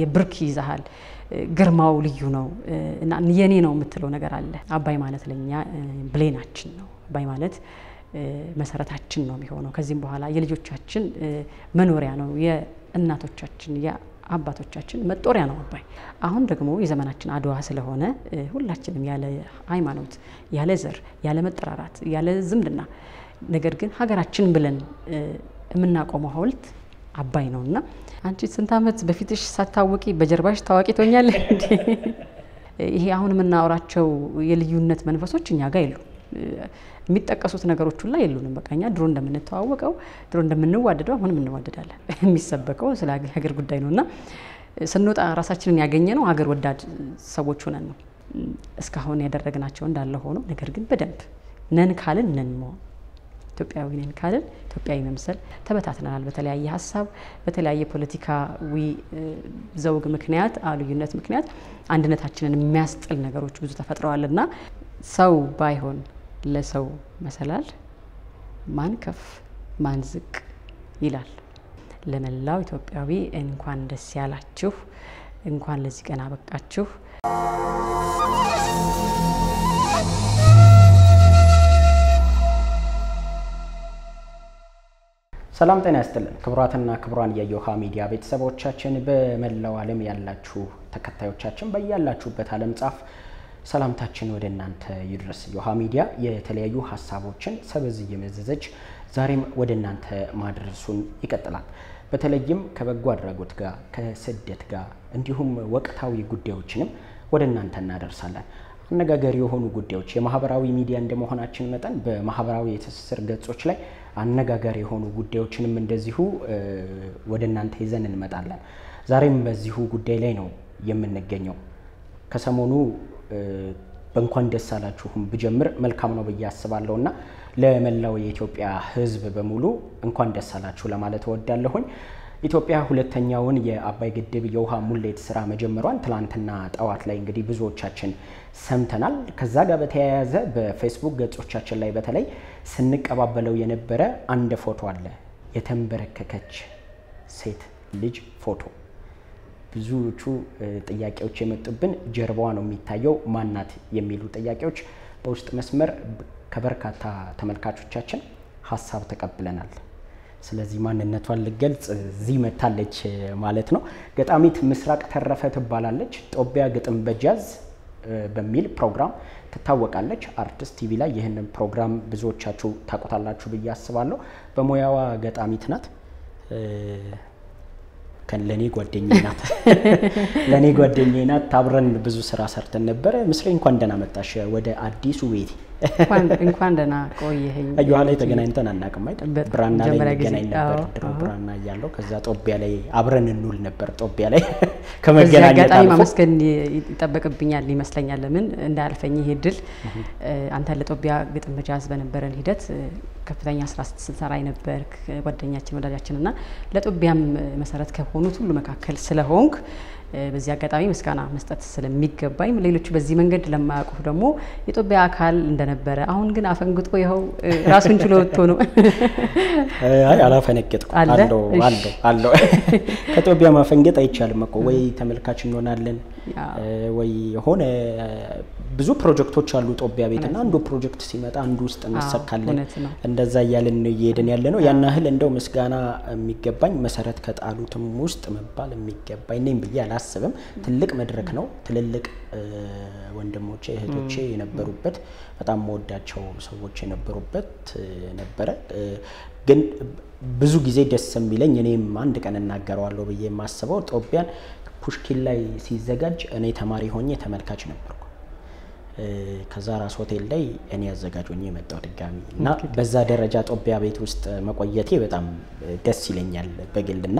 የብርክ ይዛሃል። ግርማው ልዩ ነው እና የኔ ነው የምትለው ነገር አለ። አባይ ማለት ለኛ ብሌናችን ነው። አባይ ማለት መሰረታችን ነው የሚሆነው። ከዚህም በኋላ የልጆቻችን መኖሪያ ነው። የእናቶቻችን የአባቶቻችን መጦሪያ ነው አባይ። አሁን ደግሞ የዘመናችን አድዋ ስለሆነ ሁላችንም ያለ ሃይማኖት፣ ያለ ዘር፣ ያለ መጠራራት፣ ያለ ዝምድና ነገር ግን ሀገራችን ብለን የምናቆመው ሐውልት አባይ ነው እና አንቺ ስንት ዓመት በፊትሽ ሳታወቂ በጀርባሽ ታዋቂ ትሆኛለሽ እንዴ? ይሄ አሁን የምናወራቸው የልዩነት መንፈሶች እኛ ጋር የሉ የሚጠቀሱት ነገሮች ሁላ የሉንም። በቃ እኛ ድሮ እንደምንተዋወቀው ድሮ እንደምንዋደደው አሁንም እንዋደዳለን። የሚሰበከው ስለ ሀገር ጉዳይ ነው እና ስንወጣ ራሳችንን ያገኘ ነው ሀገር ወዳድ ሰዎች ሆነን ነው። እስካሁን ያደረግናቸው እንዳለ ሆኖ ነገር ግን በደንብ ነን ካልን ነን መሆን ኢትዮጵያዊ ነን ካልን ኢትዮጵያዊ መምሰል ተበታትነናል። በተለያየ ሀሳብ በተለያየ ፖለቲካዊ ዘውግ ምክንያት ልዩነት ምክንያት አንድነታችንን የሚያስጥል ነገሮች ብዙ ተፈጥረዋል እና ሰው ባይሆን ለሰው መሰላል ማን ከፍ ማን ዝቅ ይላል። ለመላው ኢትዮጵያዊ እንኳን ደስ ያላችሁ፣ እንኳን ለዚህ ቀን አበቃችሁ። ሰላም ጤና ያስጥልን ክቡራትና ክቡራን የዮሃ ሚዲያ ቤተሰቦቻችን በመላው ዓለም ያላችሁ ተከታዮቻችን በያላችሁበት ዓለም ጫፍ ሰላምታችን ወደ እናንተ ይድረስ። ዮሃ ሚዲያ የተለያዩ ሀሳቦችን ሰበዝ እየመዘዘች ዛሬም ወደ እናንተ ማድረሱን ይቀጥላል። በተለይም ከበጎ አድራጎት ጋር ከስደት ጋር እንዲሁም ወቅታዊ ጉዳዮችንም ወደ እናንተ እናደርሳለን። አነጋጋሪ የሆኑ ጉዳዮች የማህበራዊ ሚዲያ እንደመሆናችን መጠን በማህበራዊ የትስስር ገጾች ላይ አነጋጋሪ የሆኑ ጉዳዮችንም እንደዚሁ ወደ እናንተ ይዘን እንመጣለን። ዛሬም በዚሁ ጉዳይ ላይ ነው የምንገኘው። ከሰሞኑ በእንኳን ደስ አላችሁም ብጀምር መልካም ነው ብዬ አስባለሁ እና ለመላው የኢትዮጵያ ሕዝብ በሙሉ እንኳን ደስ አላችሁ ለማለት እወዳለሁኝ። ኢትዮጵያ ሁለተኛውን የአባይ ግድብ የውሃ ሙሌት ስራ መጀመሯን ትላንትና ጠዋት ላይ እንግዲህ ብዙዎቻችን ሰምተናል። ከዛ ጋር በተያያዘ በፌስቡክ ገጾቻችን ላይ በተለይ ስንቀባበለው የነበረ አንድ ፎቶ አለ። የተንበረከከች ሴት ልጅ ፎቶ። ብዙዎቹ ጥያቄዎች የመጡብን ጀርባዋ ነው የሚታየው ማናት የሚሉ ጥያቄዎች በውስጥ መስመር ከበርካታ ተመልካቾቻችን ሀሳብ ተቀብለናል። ስለዚህ ማንነቷን ልገልጽ እዚህ መታለች ማለት ነው። ገጣሚት ምስራቅ ተረፈ ትባላለች። ጦቢያ ግጥም በጃዝ በሚል ፕሮግራም ትታወቃለች። አርትስ ቲቪ ላይ ይህንን ፕሮግራም ብዙዎቻችሁ ታውቁታላችሁ ብዬ አስባለሁ። በሙያዋ ገጣሚት ናት። ለእኔ ጓደኛዬ ናት። ለእኔ ጓደኛዬ ናት። አብረን ብዙ ስራ ሰርተን ነበረ። ምስሌ እንኳን ደህና መጣሽ ወደ አዲሱ ቤቴ። እንኳን ደህና ቆየኸኝ። እየኋላ ላይ ተገናኝተን አናውቅም አይደል? ብራና ላይ እንገናኝ ነበር ድሮ ብራና እያለሁ። ከዛ ጦቢያ ላይ አብረን እንውል ነበር። ጦቢያ ላይ ከመገናኘት አጋጣሚ ማመስገን ይጠበቅብኛል ይመስለኛል። ለምን እንዳያልፈኝ ይሄ ድል አንተ ለጦቢያ ግጥም በጃዝ በነበረን ሂደት ከፍተኛ ስራ ስትሰራ የነበር ጓደኛችን ወዳጃችን እና ለጦቢያም መሰረት ከሆኑት ሁሉ መካከል ስለሆንክ በዚህ አጋጣሚ ምስጋና መስጠት ስለሚገባኝ ሌሎቹ በዚህ መንገድ ለማያውቁ ደግሞ የጦቢያ አካል እንደነበረ አሁን ግን አፈንግጦ ይኸው ራሱን ችሎ ወጥቶ ነው። አይ አላፈነገጥኩም። አለው አለው አለው ከጦቢያ ማፈንገጥ አይቻልም እኮ ወይ ተመልካች እንሆናለን ወይ የሆነ ብዙ ፕሮጀክቶች አሉ ጦቢያ ቤት እና አንዱ ፕሮጀክት ሲመጣ አንዱ ውስጥ እንሰካለን። እንደዛ እያለን እየሄድን ያለ ነው። ያን ያህል እንደው ምስጋና የሚገባኝ መሰረት ከጣሉትም ውስጥ መባል የሚገባኝ ነኝ ብዬ አላስብም። ትልቅ መድረክ ነው። ትልልቅ ወንድሞቼ እህቶቼ የነበሩበት በጣም መወዳቸው ሰዎች የነበሩበት ነበረ። ግን ብዙ ጊዜ ደስ የሚለኝ እኔም አንድ ቀን እናገረዋለሁ ብዬ የማስበው ጦቢያን ፑሽኪን ላይ ሲዘጋጅ እኔ ተማሪ ሆኜ ተመልካች ነበርኩ። ከዛ ራስ ሆቴል ላይ እኔ አዘጋጅ ሆኜ የመጣው ድጋሚ እና በዛ ደረጃ ጦቢያ ቤት ውስጥ መቆየቴ በጣም ደስ ይለኛል በግል እና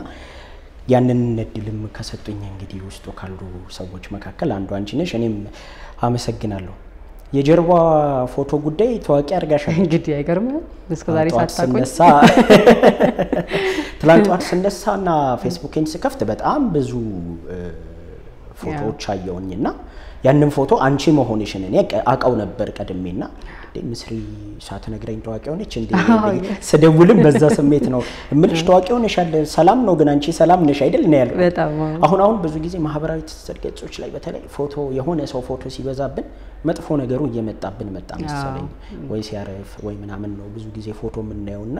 ያንን እድልም ከሰጡኝ እንግዲህ ውስጡ ካሉ ሰዎች መካከል አንዱ አንቺ ነሽ። እኔም አመሰግናለሁ። የጀርባ ፎቶ ጉዳይ ታዋቂ አድርጋሻል። እንግዲህ አይገርምም? እስከዛሬ ስነሳ ትላንት ጠዋት ስነሳ እና ፌስቡኬን ስከፍት በጣም ብዙ ፎቶዎች አየውኝ እና ያንን ፎቶ አንቺ መሆንሽን እኔ አውቀው ነበር ቀድሜና ምስሪ ሳትነግረኝ ታዋቂ ሆነች እንዴ? ስደውልም በዛ ስሜት ነው እምልሽ። ታዋቂ ሆነሻል፣ ሰላም ነው ግን አንቺ ሰላም ነሽ አይደል ነው ያልኩት። አሁን አሁን ብዙ ጊዜ ማህበራዊ ትስስር ገጾች ላይ በተለይ ፎቶ የሆነ ሰው ፎቶ ሲበዛብን መጥፎ ነገሩ እየመጣብን መጣ መሰለኝ። ወይ ሲያረፍ ወይ ምናምን ነው ብዙ ጊዜ ፎቶ የምናየው እና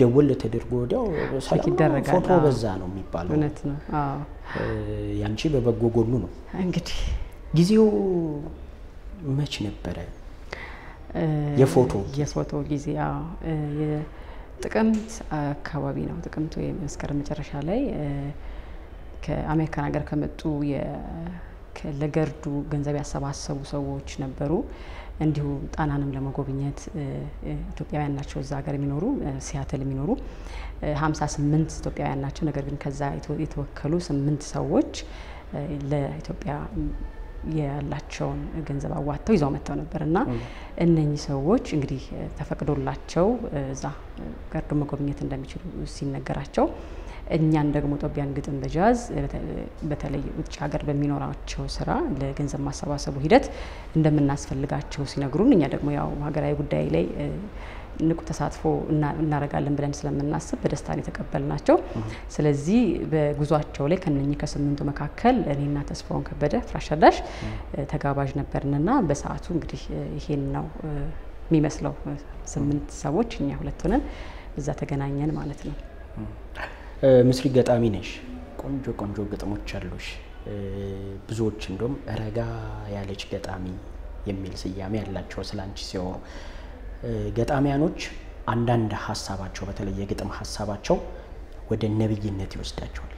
ደወል ተደርጎ ወዲያው ፎቶ በዛ ነው የሚባለው። ያንቺ በበጎ ጎኑ ነው እንግዲህ ጊዜው መች ነበረ? የፎቶ የፎቶ ጊዜ ጥቅምት አካባቢ ነው። ጥቅምት ወይ መስከረም መጨረሻ ላይ ከአሜሪካን ሀገር ከመጡ ለገርዱ ገንዘብ ያሰባሰቡ ሰዎች ነበሩ። እንዲሁ ጣናንም ለመጎብኘት ኢትዮጵያውያን ናቸው እዛ ሀገር የሚኖሩ ሲያትል የሚኖሩ ሀምሳ ስምንት ኢትዮጵያውያን ናቸው። ነገር ግን ከዛ የተወከሉ ስምንት ሰዎች ለኢትዮጵያ ያላቸውን ገንዘብ አዋጥተው ይዘው መጥተው ነበር እና እነኚህ ሰዎች እንግዲህ ተፈቅዶላቸው እዛ ገርዶ መጎብኘት እንደሚችሉ ሲነገራቸው እኛን ደግሞ ጦቢያን ግጥም በጃዝ በተለይ ውጭ ሀገር በሚኖራቸው ስራ ለገንዘብ ማሰባሰቡ ሂደት እንደምናስፈልጋቸው ሲነግሩን እኛ ደግሞ ያው ሀገራዊ ጉዳይ ላይ ንቁ ተሳትፎ እናደርጋለን ብለን ስለምናስብ በደስታ ነው የተቀበልናቸው። ስለዚህ በጉዟቸው ላይ ከነኚህ ከስምንቱ መካከል እኔና ተስፋውን ከበደ ፍራሸዳሽ ተጋባዥ ነበርንና በሰዓቱ እንግዲህ ይሄን ነው የሚመስለው። ስምንት ሰዎች እኛ ሁለት ሆነን እዛ ተገናኘን ማለት ነው። ምስሪ ገጣሚ ነሽ። ቆንጆ ቆንጆ ግጥሞች አሉሽ። ብዙዎች እንደውም ረጋ ያለች ገጣሚ የሚል ስያሜ ያላቸው ስለ አንቺ ሲሆኑ ገጣሚያኖች አንዳንድ ሀሳባቸው በተለይ የግጥም ሀሳባቸው ወደ ነብይነት ይወስዳቸዋል።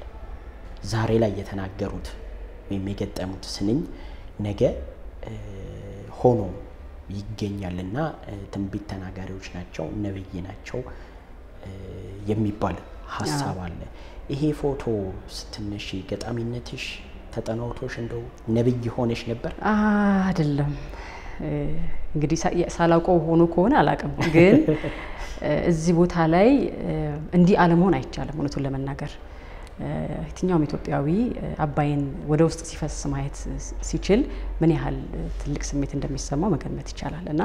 ዛሬ ላይ የተናገሩት ወይም የገጠሙት ስንኝ ነገ ሆኖ ይገኛልና ትንቢት ተናጋሪዎች ናቸው፣ ነብይ ናቸው የሚባል ሀሳብ አለ። ይሄ ፎቶ ስትነሺ ገጣሚነትሽ ተጠናውቶሽ እንደው ነብይ ሆነሽ ነበር? አይደለም እንግዲህ ሳላውቀው ሆኖ ከሆነ አላውቅም፣ ግን እዚህ ቦታ ላይ እንዲህ አለመሆን አይቻልም። እውነቱን ለመናገር የትኛውም ኢትዮጵያዊ አባይን ወደ ውስጥ ሲፈስ ማየት ሲችል ምን ያህል ትልቅ ስሜት እንደሚሰማው መገመት ይቻላል እና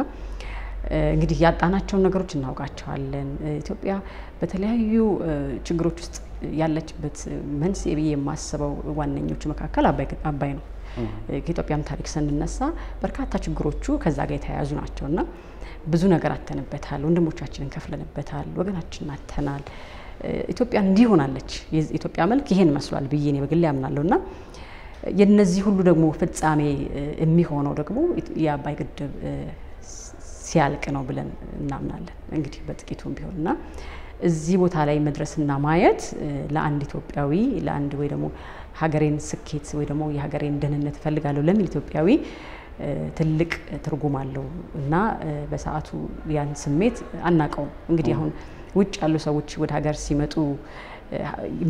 እንግዲህ ያጣናቸውን ነገሮች እናውቃቸዋለን። ኢትዮጵያ በተለያዩ ችግሮች ውስጥ ያለችበት መንስኤ ብዬ የማስበው ዋነኞቹ መካከል አባይ ነው። ከኢትዮጵያም ታሪክ ስንነሳ በርካታ ችግሮቹ ከዛ ጋር የተያያዙ ናቸው እና ብዙ ነገር አተንበታል። ወንድሞቻችንን ከፍለንበታል። ወገናችንን አተናል። ኢትዮጵያ እንዲህ ሆናለች። የኢትዮጵያ መልክ ይሄን መስሏል ብዬ እኔ በግሌ ያምናለሁ እና የነዚህ ሁሉ ደግሞ ፍጻሜ የሚሆነው ደግሞ የአባይ ግድብ ሲያልቅ ነው ብለን እናምናለን። እንግዲህ በጥቂቱም ቢሆን እና እዚህ ቦታ ላይ መድረስና ማየት ለአንድ ኢትዮጵያዊ ለአንድ ወይ ደግሞ ሀገሬን ስኬት ወይ ደግሞ የሀገሬን ደህንነት እፈልጋለሁ ለሚል ኢትዮጵያዊ ትልቅ ትርጉም አለው እና በሰዓቱ ያን ስሜት አናቀውም። እንግዲህ አሁን ውጭ ያሉ ሰዎች ወደ ሀገር ሲመጡ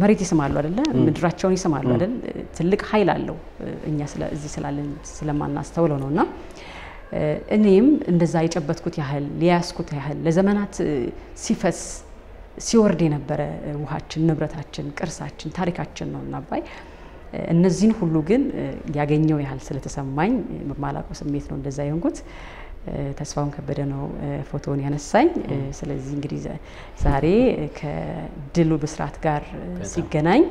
መሬት ይስማሉ አይደለ? ምድራቸውን ይስማሉ አይደል? ትልቅ ኃይል አለው እኛ እዚህ ስላለን ስለማናስተውለው ነው እና እኔም እንደዛ የጨበጥኩት ያህል ሊያስኩት ያህል ለዘመናት ሲፈስ ሲወርድ የነበረ ውሃችን፣ ንብረታችን፣ ቅርሳችን፣ ታሪካችን ነው እና አባይ እነዚህን ሁሉ ግን ያገኘው ያህል ስለተሰማኝ በማላውቀው ስሜት ነው እንደዛ የሆንኩት። ተስፋውን ከበደ ነው ፎቶውን ያነሳኝ። ስለዚህ እንግዲህ ዛሬ ከድሉ ብስራት ጋር ሲገናኝ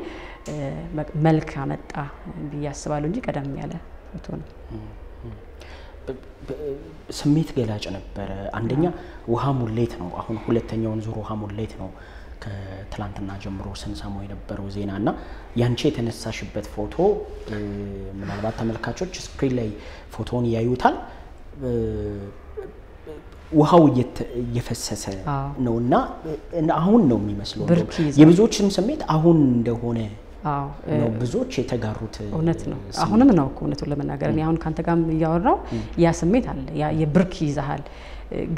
መልክ አመጣ ብዬ አስባለሁ እንጂ ቀደም ያለ ፎቶ ነው። ስሜት ገላጭ ነበረ። አንደኛ ውሃ ሙሌት ነው። አሁን ሁለተኛውን ዙር ውሃ ሙሌት ነው ከትላንትና ጀምሮ ስንሰማው የነበረው ዜና እና ያንቺ የተነሳሽበት ፎቶ ምናልባት ተመልካቾች screen ላይ ፎቶውን ያዩታል። ውሃው እየፈሰሰ ነው እና አሁን ነው የሚመስለው የብዙዎችም ስሜት አሁን እንደሆነ ነው ብዙዎች የተጋሩት። እውነት ነው። አሁንም ነው እኮ እውነቱን ለመናገር እኔ አሁን ከአንተ ጋር እያወራው ያ ስሜት አለ። ያ የብርክ ይዛሃል።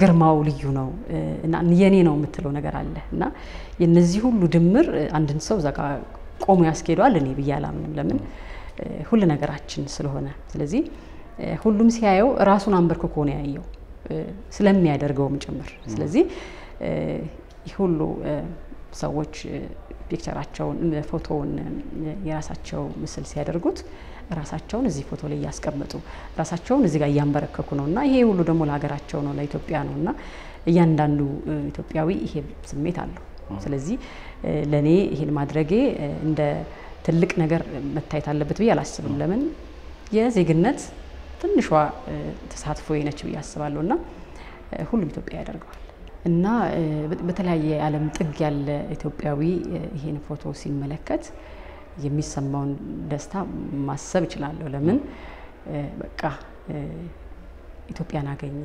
ግርማው ልዩ ነው እና የኔ ነው የምትለው ነገር አለ እና የነዚህ ሁሉ ድምር አንድን ሰው እዛ ጋር ቆሞ ያስኬደዋል እኔ ብዬ አላምንም። ለምን ሁሉ ነገራችን ስለሆነ። ስለዚህ ሁሉም ሲያየው ራሱን አንበርክኮ ነው ያየው ስለሚያደርገውም ጭምር። ስለዚህ ሁሉ ሰዎች ፒክቸራቸውን ፎቶውን የራሳቸው ምስል ሲያደርጉት ራሳቸውን እዚህ ፎቶ ላይ እያስቀመጡ ራሳቸውን እዚህ ጋር እያንበረከኩ ነው። እና ይሄ ሁሉ ደግሞ ለሀገራቸው ነው ለኢትዮጵያ ነው። እና እያንዳንዱ ኢትዮጵያዊ ይሄ ስሜት አለው። ስለዚህ ለእኔ ይሄን ማድረጌ እንደ ትልቅ ነገር መታየት አለበት ብዬ አላስብም። ለምን? የዜግነት ትንሿ ተሳትፎ ነች ብዬ አስባለሁ። እና ሁሉም ኢትዮጵያ ያደርገዋል እና በተለያየ የዓለም ጥግ ያለ ኢትዮጵያዊ ይሄን ፎቶ ሲመለከት የሚሰማውን ደስታ ማሰብ እችላለሁ። ለምን በቃ ኢትዮጵያን አገኘ፣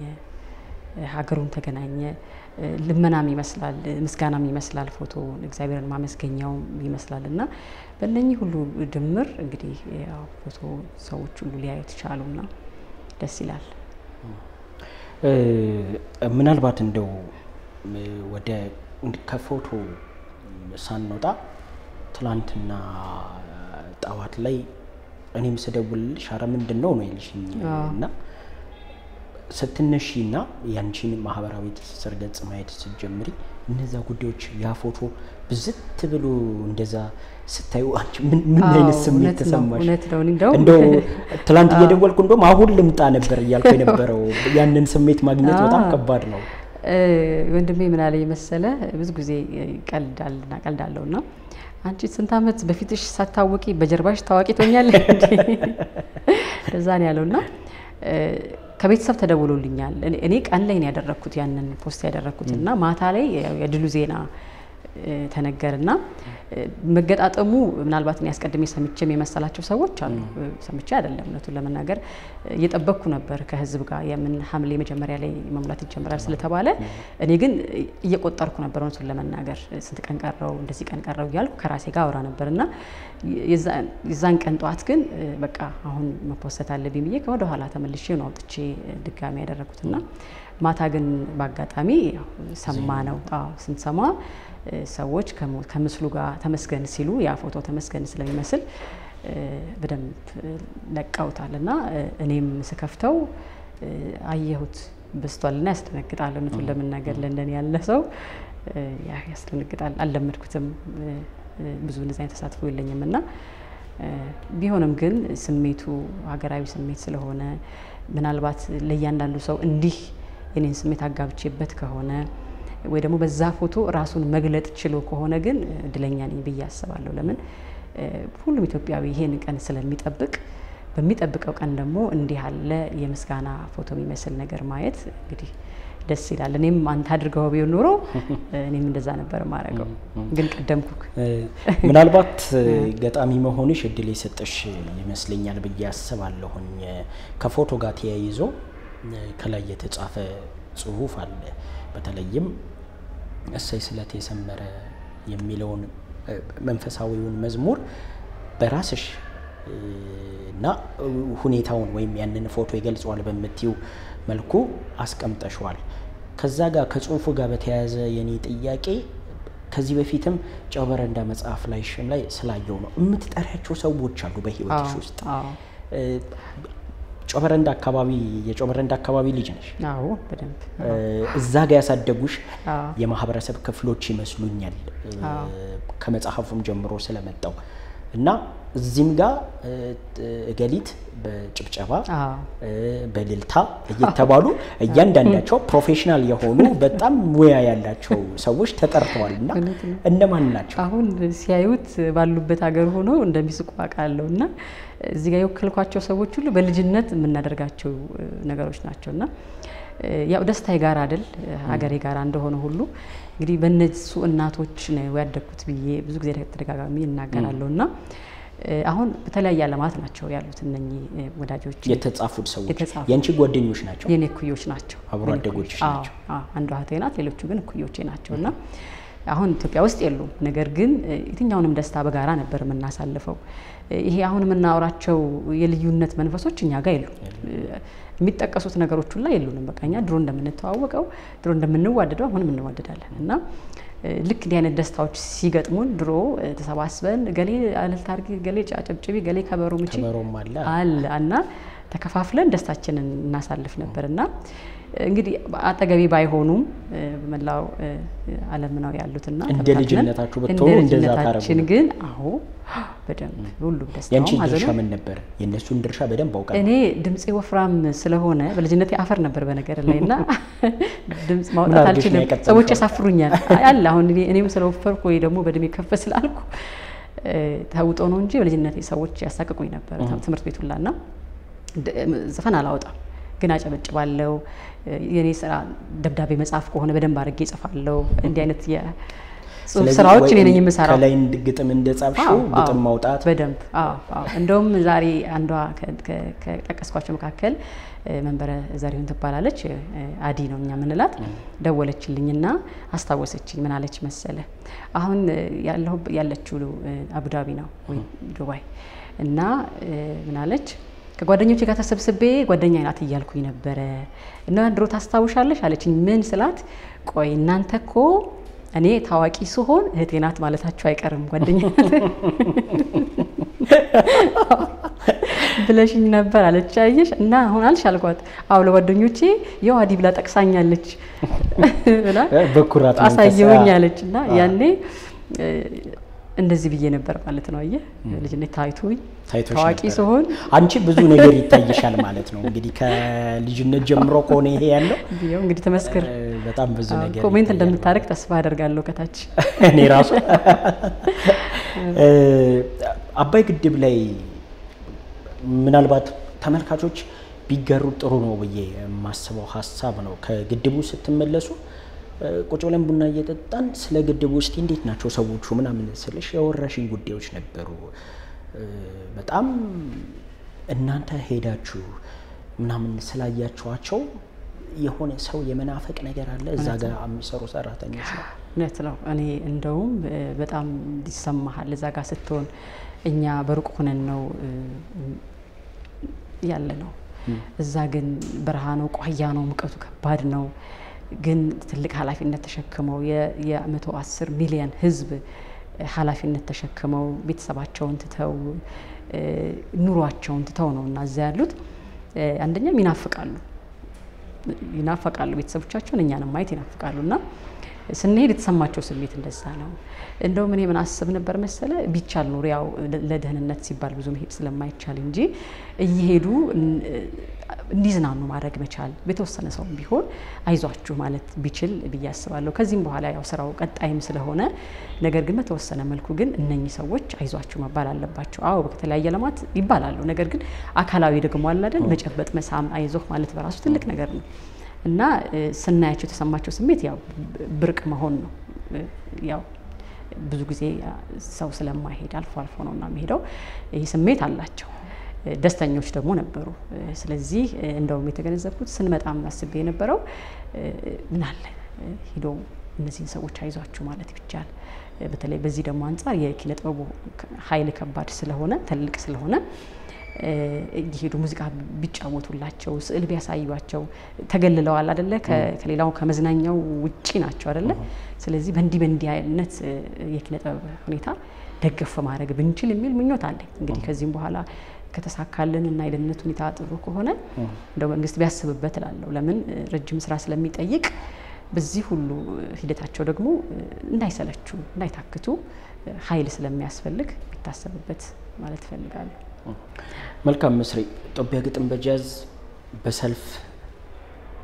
ሀገሩን ተገናኘ። ልመናም ይመስላል፣ ምስጋናም ይመስላል፣ ፎቶ እግዚአብሔርን ማመስገኛውም ይመስላል እና በእነኚህ ሁሉ ድምር እንግዲህ ፎቶ ሰዎች ሁሉ ሊያዩት ይቻሉና ደስ ይላል። ምናልባት እንደው ወደ ከፎቶ ሳንወጣ ትላንትና ጠዋት ላይ እኔም ስደውልልሽ ኧረ ምንድን ነው ነው የልሽኝ እና ስትነሺና ያንቺን ማህበራዊ ትስስር ገጽ ማየት ስትጀምሪ እነዛ ጉዳዮች ያ ፎቶ ብዝት ብሎ እንደዛ ስታዩ አንቺ ምን አይነት ስሜት ተሰማሽ? እንደው ትላንት እየደወልኩ እንደውም አሁን ልምጣ ነበር እያልኩ የነበረው ያንን ስሜት ማግኘት በጣም ከባድ ነው። ወንድሜ ምን አለ መሰለ ብዙ ጊዜ ቀልዳልና ቀልዳለሁ እና አንቺ ስንት ዓመት በፊትሽ ሳታወቂ በጀርባሽ ታዋቂ ትሆኛለሽ እንደዛ ነው ያለውና ከቤተሰብ ተደውሎልኛል። እኔ ቀን ላይ ነው ያደረግኩት ያንን ፖስት ያደረግኩት እና ማታ ላይ የድሉ ዜና ተነገርና መገጣጠሙ ምናልባት እኔ አስቀድሜ ሰምቼም የመሰላቸው ሰዎች አሉ። ሰምቼ አይደለም እውነቱን ለመናገር እየጠበቅኩ ነበር ከህዝብ ጋር የምን ሐምሌ መጀመሪያ ላይ መሙላት ይጀምራል ስለተባለ እኔ ግን እየቆጠርኩ ነበር እውነቱን ለመናገር። ስንት ቀን ቀረው እንደዚህ ቀን ቀረው እያልኩ ከራሴ ጋር አውራ ነበር እና የዛን ቀን ጠዋት ግን በቃ አሁን መፖሰት አለብኝ ብዬ ከወደ ኋላ ተመልሼ ነው አውጥቼ ድጋሚ ያደረኩትና ማታ ግን በአጋጣሚ ሰማ ነው ስንሰማ ሰዎች ከምስሉ ጋር ተመስገን ሲሉ ያ ፎቶ ተመስገን ስለሚመስል በደንብ ለቀውታል እና እኔም ስከፍተው አየሁት በስቷልና ያስደነግጣል። እውነቱን ለመናገር ለንደን ያለ ሰው ያስደነግጣል። አልለመድኩትም፣ ብዙ እንደዚህ አይነት ተሳትፎ የለኝም እና ቢሆንም ግን ስሜቱ ሀገራዊ ስሜት ስለሆነ ምናልባት ለእያንዳንዱ ሰው እንዲህ የኔን ስሜት አጋብቼበት ከሆነ ወይ ደግሞ በዛ ፎቶ ራሱን መግለጥ ችሎ ከሆነ ግን እድለኛ ነኝ ብዬ አስባለሁ። ለምን ሁሉም ኢትዮጵያዊ ይሄን ቀን ስለሚጠብቅ በሚጠብቀው ቀን ደግሞ እንዲህ ያለ የምስጋና ፎቶ የሚመስል ነገር ማየት እንግዲህ ደስ ይላል። እኔም አንተ አድርገው ቢሆን ኖሮ እኔም እንደዛ ነበር ማድረገው፣ ግን ቀደምኩክ። ምናልባት ገጣሚ መሆንሽ እድል የሰጠሽ ይመስለኛል ብዬ አስባለሁኝ። ከፎቶ ጋር ተያይዞ ከላይ የተጻፈ ጽሁፍ አለ። በተለይም እሰይ ስለት የሰመረ የሚለውን መንፈሳዊውን መዝሙር በራስሽ እና ሁኔታውን ወይም ያንን ፎቶ ይገልጸዋል በምትዩ መልኩ አስቀምጠሸዋል። ከዛ ጋር ከጽሁፉ ጋር በተያያዘ የኔ ጥያቄ ከዚህ በፊትም ጨው በረንዳ መጽሐፍ ላይ ሽም ላይ ስላየው ነው። የምትጠሪያቸው ሰዎች አሉ በህይወትሽ ውስጥ ጨው በረንዳ አካባቢ የጨው በረንዳ አካባቢ ልጅ ነሽ። አዎ በደንብ። እዛ ጋር ያሳደጉሽ የማህበረሰብ ክፍሎች ይመስሉኛል። ከመጽሐፉም ጀምሮ ስለመጣው እና እዚህም ጋር እገሊት በጭብጨባ በእልልታ እየተባሉ እያንዳንዳቸው professional የሆኑ በጣም ሙያ ያላቸው ሰዎች ተጠርተዋል። እና እነማን ናቸው? አሁን ሲያዩት ባሉበት ሀገር ሆኖ እንደሚስቁ አውቃለሁ። እና እዚህ ጋር የወከልኳቸው ሰዎች ሁሉ በልጅነት የምናደርጋቸው ነገሮች ናቸው እና ያው ደስታዬ ጋር አይደል ሀገሬ ጋር እንደሆነ ሁሉ እንግዲህ በእነሱ እናቶች ነው ያደግኩት ብዬ ብዙ ጊዜ ተደጋጋሚ እናገራለሁ እና አሁን በተለያየ ዓለማት ናቸው ያሉት እነኚህ ወዳጆች የተጻፉት ሰዎች የአንቺ ጓደኞች ናቸው፣ የኔ እኩዮች ናቸው፣ አብሮ አደጎች ናቸው። አንዷ እህቴ ናት፣ ሌሎቹ ግን እኩዮቼ ናቸው እና አሁን ኢትዮጵያ ውስጥ የሉም። ነገር ግን የትኛውንም ደስታ በጋራ ነበር የምናሳልፈው። ይሄ አሁን የምናወራቸው የልዩነት መንፈሶች እኛ ጋር የሉም። የሚጠቀሱት ነገሮች ሁላ የሉንም። በቃ እኛ ድሮ እንደምንተዋወቀው ድሮ እንደምንዋደደው አሁንም እንዋደዳለን እና ልክ እንዲህ አይነት ደስታዎች ሲገጥሙን ድሮ ተሰባስበን ገሌ እልልታ አድርጊ፣ ገሌ ጨብጭቢ፣ ገሌ ከበሮ ምቺ አለ። አለ እና ተከፋፍለን ደስታችንን እናሳልፍ ነበር እና እንግዲህ አጠገቢ ባይሆኑም በመላው ዓለም ነው ያሉትና እንደ ልጅነታችሁ ግን አዎ በደንብ ሁሉም ደስታውም ያንቺን ድርሻ ምን ነበር? የእነሱን ድርሻ በደንብ አውቃለሁ። እኔ ድምፄ ወፍራም ስለሆነ በልጅነቴ አፈር ነበር በነገር ላይ እና ድምፅ ማውጣት አልችልም።? ሰዎች ያሳፍሩኛል። አለ አሁን እኔ- እኔም ስለወፈርኩ ወይ ደግሞ በእድሜ ከፍ ስላልኩ ተውጦ ነው እንጂ በልጅነቴ ሰዎች ያሳቅቁኝ ነበር ትምህርት ቤት ሁላ እና ዘፈን አላወጣም ግን አጨበጭባለሁ። የኔ ስራ ደብዳቤ መጻፍ ከሆነ በደንብ አድርጌ እጽፋለሁ። እንዲህ አይነት ስለዚህ ስራዎች እኔ ነኝ የምሰራው። ከላይ ግጥም እንደጻፍሽው ግጥም ማውጣት በደንብ እንደውም ዛሬ አንዷ ከጠቀስኳቸው መካከል መንበረ ዘሪሁን ትባላለች። አዲ ነው እኛ የምንላት። ደወለችልኝና አስታወሰችኝ። ምን አለች መሰለ አሁን ያለሁ ያለችው አቡዳቢ ነው ወይ ዱባይ እና ምን አለች ከጓደኞቼ ጋር ተሰብስቤ ጓደኛ ናት እያልኩኝ ነበረ እና ድሮ ታስታውሻለሽ አለችኝ። ምን ስላት ቆይ እናንተ እኮ እኔ ታዋቂ ስሆን እህቴ ናት ማለታቸው አይቀርም ጓደኛ ብለሽኝ ነበር አለች። አየሽ እና አሁን አልሽ አልኳት። አዎ ለጓደኞቼ ያው አዲ ብላ ጠቅሳኛለች ብላ አዎ። አለች እና ያኔ እንደዚህ ብዬ ነበር ማለት ነው። አየህ ልጅነት ታይቶኝ ታዋቂ ስሆን አንቺ ብዙ ነገር ይታይሻል ማለት ነው። እንግዲህ ከልጅነት ጀምሮ ከሆነ ይሄ ያለው እንግዲህ ተመስክር በጣም ብዙ ነገር comment እንደምታደርግ ተስፋ አደርጋለሁ ከታች እኔ ራሱ አባይ ግድብ ላይ ምናልባት ተመልካቾች ቢጋሩ ጥሩ ነው ብዬ የማስበው ሀሳብ ነው። ከግድቡ ስትመለሱ ቁጭ ብለን ቡና እየጠጣን ስለ ግድቡ ውስጥ እንዴት ናቸው ሰዎቹ ምናምን ስልሽ የወረሽኝ ጉዳዮች ነበሩ። በጣም እናንተ ሄዳችሁ ምናምን ስላያችኋቸው የሆነ ሰው የመናፈቅ ነገር አለ እዛ ጋር የሚሰሩ ሰራተኞች ነው እውነት ነው። እኔ እንደውም በጣም ይሰማሃል እዛ ጋር ስትሆን። እኛ በሩቅ ሆነን ነው ያለ ነው። እዛ ግን በረሃ ነው፣ ቋያ ነው፣ ሙቀቱ ከባድ ነው። ግን ትልቅ ኃላፊነት ተሸክመው የመቶ አስር ሚሊዮን ሕዝብ ኃላፊነት ተሸክመው ቤተሰባቸውን ትተው ኑሯቸውን ትተው ነው እና እዛ ያሉት አንደኛም ይናፍቃሉ ይናፈቃሉ ቤተሰቦቻቸውን እኛንም ማየት ይናፍቃሉ። እና ስንሄድ የተሰማቸው ስሜት እንደዛ ነው። እንደውም እኔ ምን አስብ ነበር መሰለ ቢቻል ኖሮ ያው ለደህንነት ሲባል ብዙ መሄድ ስለማይቻል እንጂ እየሄዱ እን- እንዲዝናኑ ማድረግ መቻል በተወሰነ ሰው ቢሆን አይዟችሁ ማለት ቢችል ብዬ አስባለሁ። ከዚህም በኋላ ያው ስራው ቀጣይም ስለሆነ ነገር ግን በተወሰነ መልኩ ግን እነኚህ ሰዎች አይዟችሁ መባል አለባቸው። አዎ በተለያየ ልማት ይባላሉ። ነገር ግን አካላዊ ደግሞ አለ አይደል መጨበጥ፣ መሳም፣ አይዞህ ማለት በራሱ ትልቅ ነገር ነው እና ስናያቸው የተሰማቸው ስሜት ያው ብርቅ መሆን ነው ያው ብዙ ጊዜ ሰው ስለማይሄድ አልፎ አልፎ ነው እና የሚሄደው ይህ ስሜት አላቸው። ደስተኞች ደግሞ ነበሩ። ስለዚህ እንደውም የተገነዘብኩት ስንመጣም አስቤ የነበረው እ፣ ሂዶ እነዚህን ሰዎች አይዟችሁ ማለት ይቻል። በተለይ በዚህ ደግሞ አንጻር የኪነ ጥበቡ ኃይል ከባድ ስለሆነ ትልቅ ስለሆነ እየሄዱ ሙዚቃ ቢጫወቱላቸው ስዕል ቢያሳዩቸው ተገልለዋል አደለ? ከ- ከሌላው ከመዝናኛው ውጪ ናቸው አደለ? ስለዚህ በእንዲህ በእንዲህ አይነት የኪነ ጥበብ ሁኔታ ደገፍ ማድረግ ብንችል የሚል ምኞት አለኝ። እንግዲህ ከዚህም በኋላ ከተሳካልን እና የደህንነት ሁኔታ ጥሩ ከሆነ እንደው መንግስት ቢያስብበት እላለሁ። ለምን ረጅም ስራ ስለሚጠይቅ በዚህ ሁሉ ሂደታቸው ደግሞ እንዳይሰለቹ እንዳይታክቱ ኃይል ስለሚያስፈልግ ቢታሰብበት ማለት እፈልጋለሁ። መልካም ምስሪ ጦቢያ ግጥም በጃዝ በሰልፍ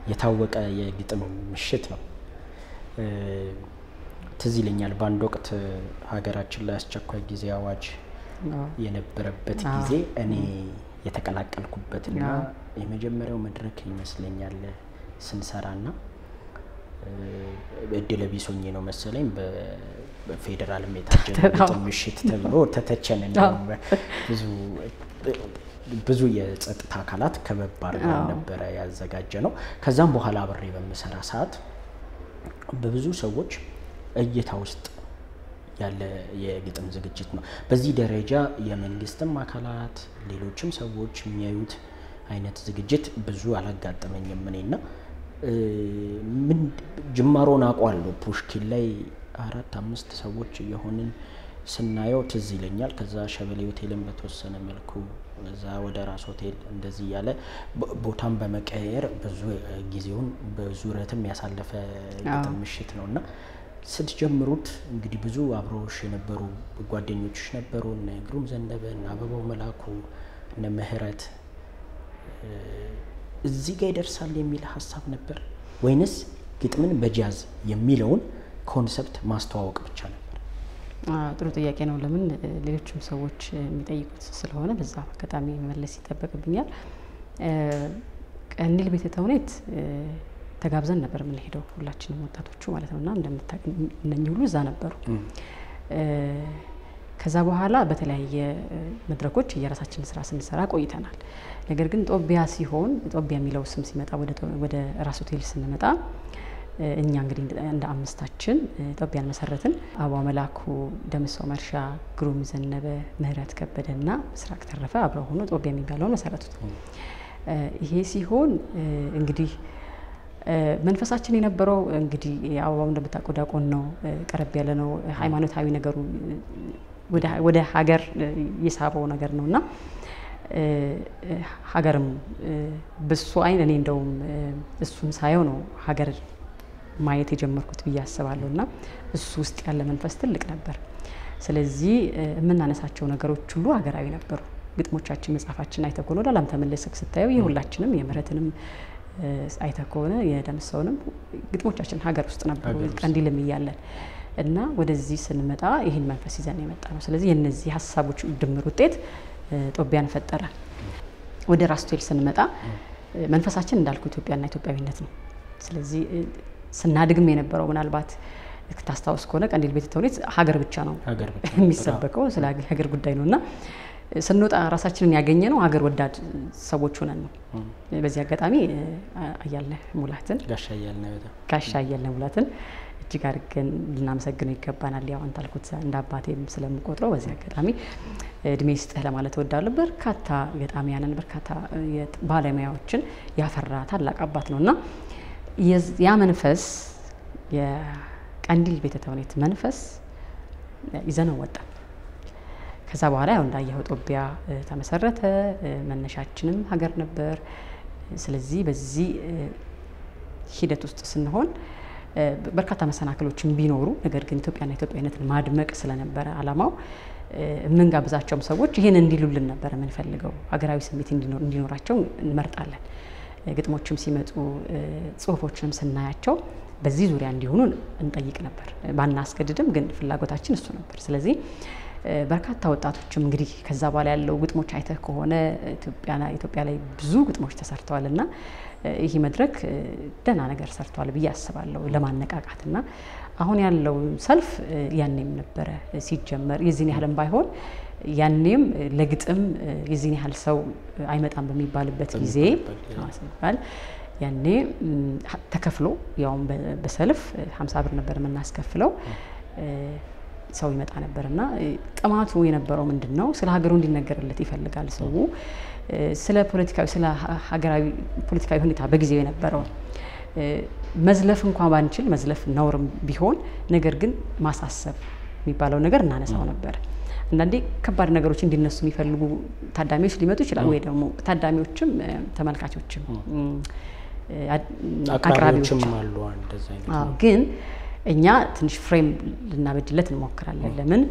የታወቀ የግጥም ምሽት ነው። ትዝ ይለኛል በአንድ ወቅት ሀገራችን ላይ አስቸኳይ ጊዜ አዋጅ የነበረበት ጊዜ እኔ የተቀላቀልኩበትና የመጀመሪያው መድረክ ይመስለኛል ስንሰራና እድለ ሆኜ ነው መሰለኝ በ- በፌዴራልም የታጀበ ምሽት ተብሎ ተተቸን። እንደውም ብዙ ብዙ የጸጥታ አካላት ከበብ ነበረ ያዘጋጀ ነው። ከዛም በኋላ አብሬ በምሰራ ሰዓት በብዙ ሰዎች እይታ ውስጥ ያለ የግጥም ዝግጅት ነው። በዚህ ደረጃ የመንግስትም አካላት ሌሎችም ሰዎች የሚያዩት አይነት ዝግጅት ብዙ አላጋጠመኝም እኔና ጅማሮን አውቀዋለሁ። ፑሽኪን ላይ አራት አምስት ሰዎች የሆንን ስናየው ትዝ ይለኛል። ከዛ ሸበሌ ሆቴልን በተወሰነ መልኩ እዛ ወደ ራስ ሆቴል እንደዚህ እያለ ቦታን በመቀየር ብዙ ጊዜውን በዙረትም ያሳለፈ ግጥም ምሽት ነው እና ስትጀምሩት እንግዲህ ብዙ አብረውሽ የነበሩ ጓደኞችሽ ነበሩ። እነ ግሩም ዘነበ፣ እነ አበባው መላኩ፣ እነ ምህረት እዚህ ጋር ይደርሳል የሚል ሀሳብ ነበር ወይንስ ግጥምን በጃዝ የሚለውን concept ማስተዋወቅ ብቻ ነበር? ጥሩ ጥያቄ ነው። ለምን ሌሎችም ሰዎች የሚጠይቁት ስለሆነ በዛ አጋጣሚ መመለስ ይጠበቅብኛል። ቀንዲል ቤተ ተውኔት ተጋብዘን ነበር የምንሄደው ሁላችንም ወጣቶቹ ማለት ነው እና እንደምታውቅ እነኚህ ሁሉ እዛ ነበሩ። ከዛ በኋላ በተለያየ መድረኮች የራሳችን ስራ ስንሰራ ቆይተናል። ነገር ግን ጦቢያ ሲሆን ጦቢያ የሚለው ስም ሲመጣ ወደ ራስ ሆቴል ስንመጣ እኛ እንግዲህ እንደ አምስታችን ጦቢያን መሰረትን። አበባው መላኩ፣ ደምሰው መርሻ፣ ግሩም ዘነበ፣ ምህረት ከበደ እና ምስራቅ ተረፈ አብረው ሆኖ ጦቢያ የሚባለውን መሰረቱት። ይሄ ሲሆን እንግዲህ መንፈሳችን የነበረው እንግዲህ አበባው እንደምታውቀው ዲያቆን ነው፣ ቀረብ ያለ ነው። ሃይማኖታዊ ነገሩ ወደ ሀገር የሳበው ነገር ነው እና ሀገርም በሱ አይን እኔ እንደውም እሱን ሳየው ነው ሀገር ማየት የጀመርኩት ብዬ አስባለሁ እና እሱ ውስጥ ያለ መንፈስ ትልቅ ነበር። ስለዚህ የምናነሳቸው ነገሮች ሁሉ ሀገራዊ ነበሩ። ግጥሞቻችን፣ መጽሐፋችን አይተህ ከሆነ ወደ ኋላም ተመልሰህ ስታየው የሁላችንም የምህረትንም አይተህ ከሆነ የደምሰውንም ግጥሞቻችን ሀገር ውስጥ ነበሩ ቀንዲልም እያለን እና ወደዚህ ስንመጣ ይህን መንፈስ ይዘን የመጣ ነው። ስለዚህ የእነዚህ ሀሳቦች ድምር ውጤት ጦቢያን ፈጠረ። ወደ ራስ ሆቴል ስንመጣ መንፈሳችን እንዳልኩ ኢትዮጵያና ኢትዮጵያዊነት ነው። ስለዚህ ስናድግም የነበረው ምናልባት ታስታውስ ከሆነ ቀንዲል ቤተ ተውኔት ሀገር ብቻ ነው የሚሰበከው፣ ስለ ሀገር ጉዳይ ነው እና ስንወጣ ራሳችንን ያገኘ ነው ሀገር ወዳድ ሰዎች ሆነን ነው። በዚህ አጋጣሚ አያልነህ ሙላትን ጋሻ አያልነህ ሙላትን እጅግ አድርገን ልናመሰግነው ይገባናል። ያው አንተ አልኩት እንደ አባቴም ስለምቆጥረው በዚህ አጋጣሚ እድሜ ስጥህ ለማለት እወዳለሁ። በርካታ ገጣሚያንን በርካታ ባለሙያዎችን ያፈራ ታላቅ አባት ነው እና ያ መንፈስ የቀንዲል ቤተ ተውኔት መንፈስ ይዘነው ወጣ። ከዛ በኋላ ያው እንዳየኸው ጦቢያ ተመሰረተ። መነሻችንም ሀገር ነበር። ስለዚህ በዚህ ሂደት ውስጥ ስንሆን በርካታ መሰናክሎችን ቢኖሩ ነገር ግን ኢትዮጵያና ኢትዮጵያዊነትን ማድመቅ ስለነበረ አላማው የምንጋብዛቸውም ሰዎች ይህን እንዲሉልን ነበር የምንፈልገው። ሀገራዊ ስሜት እንዲኖራቸው እንመርጣለን። ግጥሞችም ሲመጡ ጽሁፎችንም ስናያቸው በዚህ ዙሪያ እንዲሆኑ እንጠይቅ ነበር። ባናስገድድም ግን ፍላጎታችን እሱ ነበር። ስለዚህ በርካታ ወጣቶችም እንግዲህ ከዛ በኋላ ያለው ግጥሞች አይተህ ከሆነ ኢትዮጵያ ላይ ብዙ ግጥሞች ተሰርተዋል እና ይህ መድረክ ደህና ነገር ሰርተዋል ብዬ አስባለሁ ለማነቃቃት እና አሁን ያለው ሰልፍ ያኔም ነበረ ሲጀመር የዚህን ያህልም ባይሆን ያኔም ለግጥም የዚህን ያህል ሰው አይመጣም በሚባልበት ጊዜ ሲባል ያኔ ተከፍሎ ያውም በሰልፍ ሀምሳ ብር ነበር የምናስከፍለው ሰው ይመጣ ነበር እና ጥማቱ የነበረው ምንድን ነው? ስለ ሀገሩ እንዲነገርለት ይፈልጋል ሰው ስለ ፖለቲካዊ ስለ ሀገራዊ ፖለቲካዊ ሁኔታ በጊዜው የነበረው መዝለፍ እንኳን ባንችል መዝለፍ ነውርም ቢሆን ነገር ግን ማሳሰብ የሚባለው ነገር እናነሳው ነበር። አንዳንዴ ከባድ ነገሮች እንዲነሱ የሚፈልጉ ታዳሚዎች ሊመጡ ይችላል፣ ወይ ደግሞ ታዳሚዎችም ተመልካቾችም አቅራቢዎችም አሉ። ግን እኛ ትንሽ ፍሬም ልናበጅለት እንሞክራለን። ለምን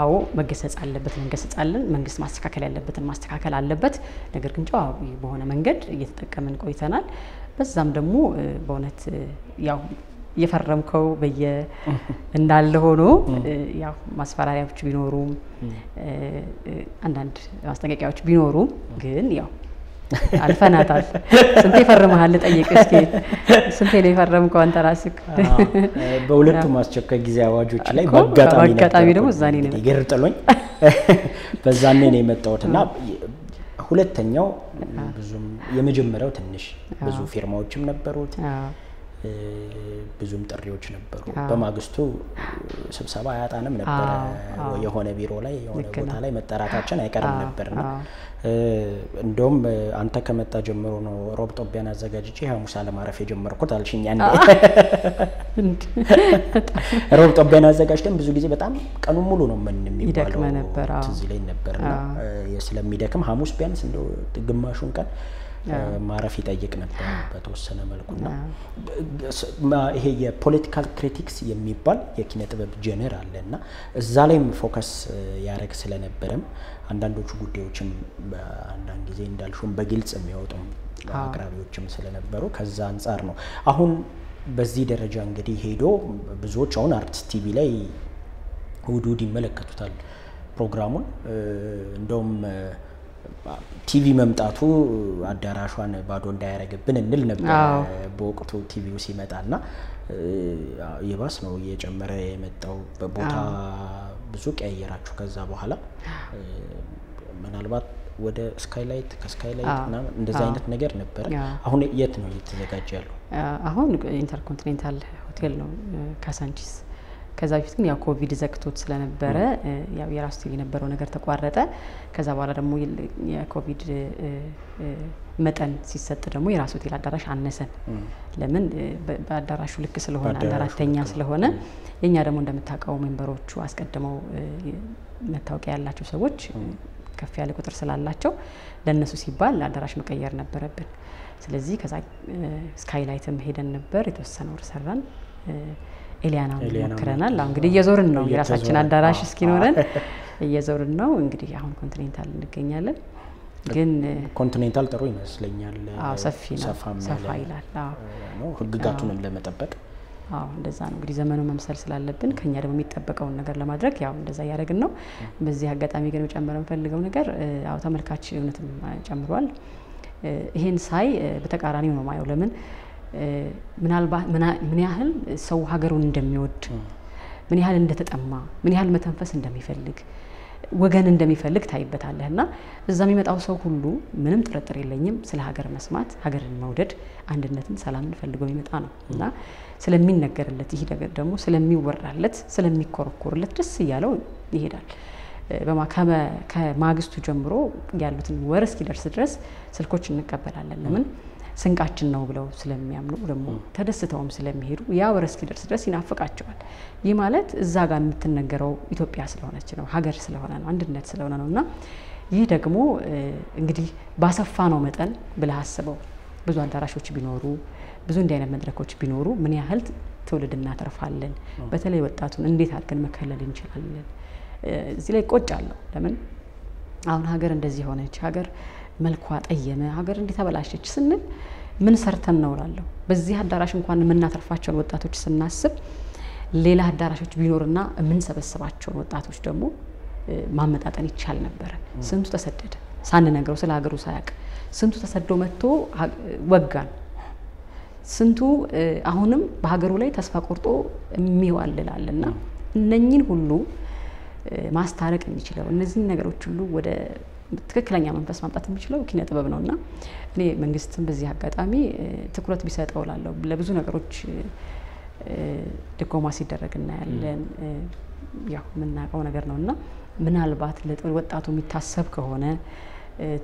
አዎ መገሰጽ አለበት፣ መንገሰጻለን። መንግስት ማስተካከል ያለበትን ማስተካከል አለበት። ነገር ግን ጨዋዊ በሆነ መንገድ እየተጠቀምን ቆይተናል። በዛም ደግሞ በእውነት ያው እየፈረምከው በየ እንዳለ ሆኖ ያው ማስፈራሪያዎች ቢኖሩም አንዳንድ ማስጠንቀቂያዎች ቢኖሩም ግን ያው አልፈናታል። ስንቴ ፈርመሃል? ጠይቅ እስኪ ስንቴ ነው የፈረምከው አንተ ራስህ? በሁለቱም አስቸኳይ ጊዜ አዋጆች ላይ በአጋጣሚ ደግሞ እዛ እኔ ነው ግር ጥሎኝ በዛኔ ነው የመጣሁት እና ሁለተኛው ብዙም የመጀመሪያው ትንሽ ብዙ ፊርማዎችም ነበሩት። ብዙም ጥሪዎች ነበሩ። በማግስቱ ስብሰባ አያጣንም ነበረ። የሆነ ቢሮ ላይ የሆነ ቦታ ላይ መጠራታችን አይቀርም ነበርና እንደውም አንተ ከመጣ ጀምሮ ነው ሮብ ጦቢያን አዘጋጅቼ ሐሙስ አለማረፍ የጀመርኩት አልሽኝ። ያኔ ሮብ ጦቢያን አዘጋጅተን ብዙ ጊዜ በጣም ቀኑን ሙሉ ነው ምን የሚባለው ትዝ ይለኝ ነበርና ስለሚደክም ሐሙስ ቢያንስ እንደው ግማሹን ቀን ማረፍ ይጠይቅ ነበር በተወሰነ መልኩና ይሄ የ political critics የሚባል የኪነ ጥበብ genre አለ እና እዛ ላይም focus ያደረግ ስለነበረም አንዳንዶቹ ጉዳዮችም አንዳንድ ጊዜ እንዳልሽውም በግልጽ የሚወጡም አቅራቢዎችም ስለነበሩ ከዛ አንጻር ነው። አሁን በዚህ ደረጃ እንግዲህ ሄዶ ብዙዎች አሁን አርትስ ቲቪ ላይ እሑድ እሑድ ይመለከቱታል ፕሮግራሙን። እንደውም ቲቪ መምጣቱ አዳራሿን ባዶ እንዳያደርግብን እንል ነበር በወቅቱ ቲቪው ሲመጣ እና የባስ ነው እየጨመረ የመጣው በቦታ ብዙ ቀያየራችሁ ከዛ በኋላ ምናልባት ወደ ስካይላይት ከስካይላይት ምናምን እንደዚህ አይነት ነገር ነበረ። አሁን የት ነው እየተዘጋጀ ያለው? አሁን ኢንተርኮንቲኔንታል ሆቴል ነው ካሳንቺስ። ከዛ በፊት ግን ያው ኮቪድ ዘግቶት ስለነበረ ያው የራሱ ቲቪ የነበረው ነገር ተቋረጠ። ከዛ በኋላ ደግሞ የኮቪድ መጠን ሲሰጥ ደግሞ የራሱ ሆቴል አዳራሽ አነሰን። ለምን በአዳራሹ ልክ ስለሆነ አንድ አራተኛ ስለሆነ የእኛ ደግሞ እንደምታውቀው member ኦቹ አስቀድመው መታወቂያ ያላቸው ሰዎች ከፍ ያለ ቁጥር ስላላቸው ለእነሱ ሲባል አዳራሽ መቀየር ነበረብን። ስለዚህ ከዛ ስካይላይትም ሄደን ነበር የተወሰነ ወር ሰራን። ኤሊያና ሞክረናል። አሁን እንግዲህ እየዞርን ነው የራሳችን አዳራሽ እስኪኖረን እየዞርን ነው። እንግዲህ አሁን ኮንቲኔንታል እንገኛለን። ግን ኮንቲኔንታል ጥሩ ይመስለኛል። ሰፊ ነው፣ ሰፋ ይላል ህግጋቱንም ለመጠበቅ አዎ እንደዛ ነው እንግዲህ ዘመኑ መምሰል ስላለብን ከኛ ደግሞ የሚጠበቀውን ነገር ለማድረግ ያው እንደዛ እያደረግን ነው። በዚህ አጋጣሚ ግን መጨመር የምፈልገው ነገር ያው ተመልካች እውነትም ጨምሯል። ይሄን ሳይ በተቃራኒው ነው ማየው። ለምን ምናልባት ምን ያህል ሰው ሀገሩን እንደሚወድ ምን ያህል እንደተጠማ ምን ያህል መተንፈስ እንደሚፈልግ ወገን እንደሚፈልግ ታይበታለህ። እና እዛ የሚመጣው ሰው ሁሉ ምንም ጥርጥር የለኝም። ስለ ሀገር መስማት ሀገርን መውደድ አንድነትን ሰላምን ፈልጎ የሚመጣ ነው። እና ስለሚነገርለት ይህ ነገር ደግሞ ስለሚወራለት ስለሚኮረኮርለት ደስ እያለው ይሄዳል። ከማግስቱ ጀምሮ ያሉትን ወር እስኪደርስ ድረስ ስልኮች እንቀበላለን። ለምን ስንቃችን ነው ብለው ስለሚያምኑ ደግሞ ተደስተውም ስለሚሄዱ ያ ወር እስኪደርስ ድረስ ይናፍቃቸዋል። ይህ ማለት እዛ ጋር የምትነገረው ኢትዮጵያ ስለሆነች ነው፣ ሀገር ስለሆነ ነው፣ አንድነት ስለሆነ ነው እና ይህ ደግሞ እንግዲህ ባሰፋ ነው መጠን ብለህ አስበው ብዙ አዳራሾች ቢኖሩ ብዙ እንዲህ አይነት መድረኮች ቢኖሩ ምን ያህል ትውልድ እናተርፋለን። በተለይ ወጣቱን እንዴት አድርገን መከለል እንችላለን። እዚህ ላይ ቆጭ አለው። ለምን አሁን ሀገር እንደዚህ ሆነች ሀገር መልኳ ጠየመ ሀገር እንዲህ ተበላሸች ስንል ምን ሰርተን ነው እላለሁ። በዚህ አዳራሽ እንኳን የምናተርፋቸውን ወጣቶች ስናስብ ሌላ አዳራሾች ቢኖርና የምንሰበስባቸውን ወጣቶች ደግሞ ማመጣጠን ይቻል ነበረ። ስንቱ ተሰደደ ሳንነግረው ስለ ሀገሩ ሳያውቅ፣ ስንቱ ተሰዶ መጥቶ ወጋን፣ ስንቱ አሁንም በሀገሩ ላይ ተስፋ ቆርጦ የሚዋልላል እና እነኝን ሁሉ ማስታረቅ የሚችለው እነዚህን ነገሮች ሁሉ ወደ ትክክለኛ መንፈስ ማምጣት የሚችለው ኪነ ጥበብ ነው እና እኔ መንግስትም በዚህ አጋጣሚ ትኩረት ቢሰጠው ላለሁ ለብዙ ነገሮች ድጎማ ሲደረግ እናያለን። ያው የምናውቀው ነገር ነው እና ምናልባት ወጣቱ የሚታሰብ ከሆነ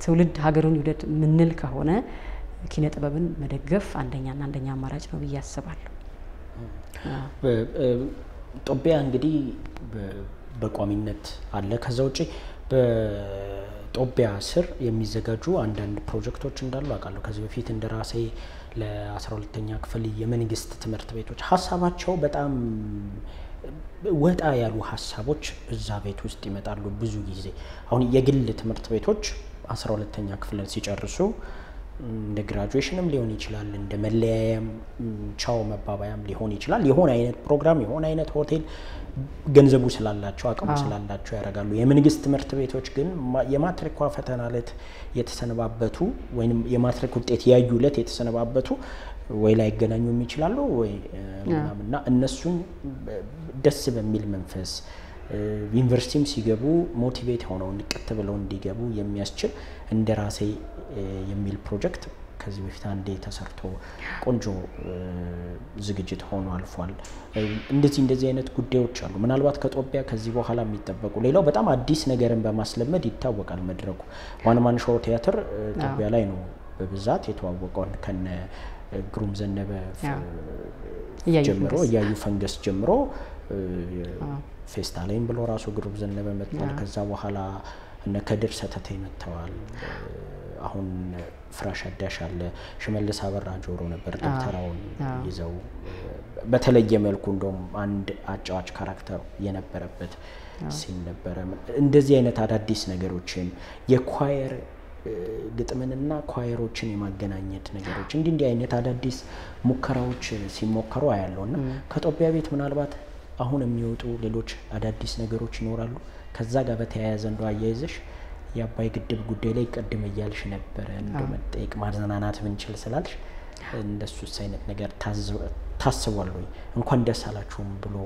ትውልድ ሀገሩን ይውደድ ምንል ከሆነ ኪነ ጥበብን መደገፍ አንደኛና አንደኛ አማራጭ ነው ብዬ አስባለሁ። ጦቢያ እንግዲህ በቋሚነት አለ። ከዛ ውጭ ጦቢያ ስር የሚዘጋጁ አንዳንድ ፕሮጀክቶች እንዳሉ አውቃለሁ። ከዚህ በፊት እንደ ራሴ ለአስራ ሁለተኛ ክፍል የመንግስት ትምህርት ቤቶች ሀሳባቸው በጣም ወጣ ያሉ ሀሳቦች እዛ ቤት ውስጥ ይመጣሉ። ብዙ ጊዜ አሁን የግል ትምህርት ቤቶች አስራ ሁለተኛ ክፍልን ሲጨርሱ እንደ ግራጁዌሽንም ሊሆን ይችላል፣ እንደ መለያያም ቻው መባባያም ሊሆን ይችላል። የሆነ አይነት ፕሮግራም የሆነ አይነት ሆቴል ገንዘቡ ስላላቸው አቅሙ ስላላቸው ያደርጋሉ። የመንግስት ትምህርት ቤቶች ግን የማትሪኳ ፈተና ዕለት የተሰነባበቱ ወይም የማትሪክ ውጤት ያዩ ዕለት የተሰነባበቱ ወይ ላይገናኙም ይችላሉ ወይ እና እነሱን ደስ በሚል መንፈስ ዩኒቨርሲቲም ሲገቡ motivate ሆነው ንቅት ብለው እንዲገቡ የሚያስችል እንደ ራሴ የሚል ፕሮጀክት ከዚህ በፊት አንዴ ተሰርቶ ቆንጆ ዝግጅት ሆኖ አልፏል። እንደዚህ እንደዚህ አይነት ጉዳዮች አሉ። ምናልባት ከጦቢያ ከዚህ በኋላ የሚጠበቁ ሌላው በጣም አዲስ ነገርን በማስለመድ ይታወቃል መድረኩ። one man show ቲያትር ጦቢያ ላይ ነው በብዛት የተዋወቀውን ከነ ግሩም ዘነበ ጀምሮ እያዩ ፈንገስ ጀምሮ ፌስታላይም ብሎ ራሱ ግሩም ዘነበ መጥቷል። ከዛ በኋላ እነ ከድር ሰተቴ መጥተዋል። አሁን ፍራሽ አዳሽ አለ። ሽመልስ አበራ ጆሮ ነበር ደብተራውን ይዘው በተለየ መልኩ እንደውም አንድ አጫዋች character የነበረበት scene ነበረ። እንደዚህ አይነት አዳዲስ ነገሮችን የ choir ግጥምንና ኳየሮችን የማገናኘት ነገሮች እንዲህ እንዲህ አይነት አዳዲስ ሙከራዎች ሲሞከሩ አያለው እና ከጦቢያ ቤት ምናልባት አሁን የሚወጡ ሌሎች አዳዲስ ነገሮች ይኖራሉ። ከዛ ጋር በተያያዘ እንደ አያይዘሽ የአባይ ግድብ ጉዳይ ላይ ቀድም እያልሽ ነበረ እንደ መጠየቅ ማዝናናት ብንችል ስላልሽ እንደሱስ አይነት ነገር ታስቧል ወይ? እንኳን ደስ አላችሁም ብሎ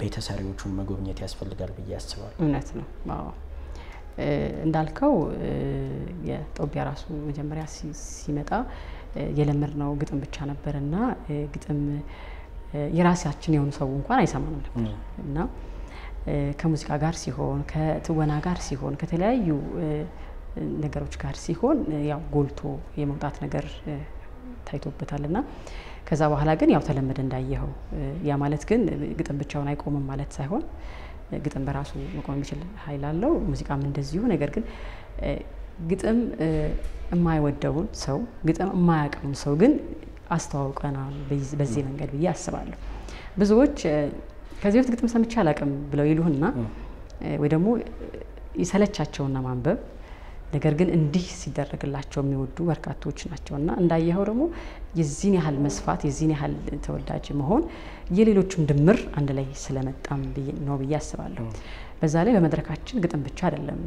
ቤተሰሪዎቹን መጎብኘት ያስፈልጋል ብዬ አስባለሁ። እውነት ነው። እንዳልከው የጦቢያ ራሱ መጀመሪያ ሲመጣ የለመድነው ግጥም ብቻ ነበር እና ግጥም የራሳችን የሆኑ ሰው እንኳን አይሰማንም ነበር እና ከሙዚቃ ጋር ሲሆን ከትወና ጋር ሲሆን ከተለያዩ ነገሮች ጋር ሲሆን ያው ጎልቶ የመውጣት ነገር ታይቶበታል እና ከዛ በኋላ ግን ያው ተለመደ እንዳየኸው። ያ ማለት ግን ግጥም ብቻውን አይቆምም ማለት ሳይሆን ግጥም በራሱ መቆም የሚችል ኃይል አለው። ሙዚቃም እንደዚሁ። ነገር ግን ግጥም የማይወደውን ሰው ግጥም የማያውቀውን ሰው ግን አስተዋውቀናል በዚህ መንገድ ብዬ አስባለሁ። ብዙዎች ከዚህ በፊት ግጥም ሰምቼ አላውቅም ብለው ይሉህና ወይ ደግሞ ይሰለቻቸውና ማንበብ ነገር ግን እንዲህ ሲደረግላቸው የሚወዱ በርካቶች ናቸው እና እንዳየኸው ደግሞ የዚህን ያህል መስፋት የዚህን ያህል ተወዳጅ መሆን የሌሎቹም ድምር አንድ ላይ ስለመጣም ነው ብዬ አስባለሁ። በዛ ላይ በመድረካችን ግጥም ብቻ አይደለም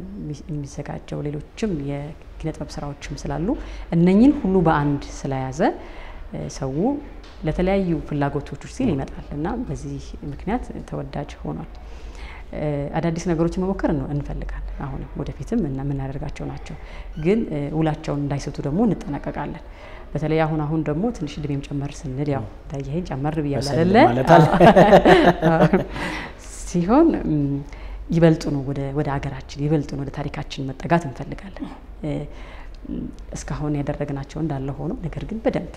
የሚዘጋጀው ሌሎችም የኪነ ጥበብ ስራዎችም ስላሉ እነኝን ሁሉ በአንድ ስለያዘ ሰው ለተለያዩ ፍላጎቶች ሲል ይመጣል እና በዚህ ምክንያት ተወዳጅ ሆኗል። አዳዲስ ነገሮችን መሞከር እንፈልጋለን። አሁንም ወደፊትም የምናደርጋቸው ናቸው። ግን ውላቸውን እንዳይስቱ ደግሞ እንጠነቀቃለን። በተለይ አሁን አሁን ደግሞ ትንሽ እድሜም ጨመር ስንል ያው ታየኸኝ ጨመር ብያለሁ አይደለ ሲሆን ይበልጡኑ ወደ ሀገራችን ይበልጡኑ ወደ ታሪካችን መጠጋት እንፈልጋለን። እስካሁን ያደረግናቸው እንዳለ ሆኖ ነገር ግን በደንብ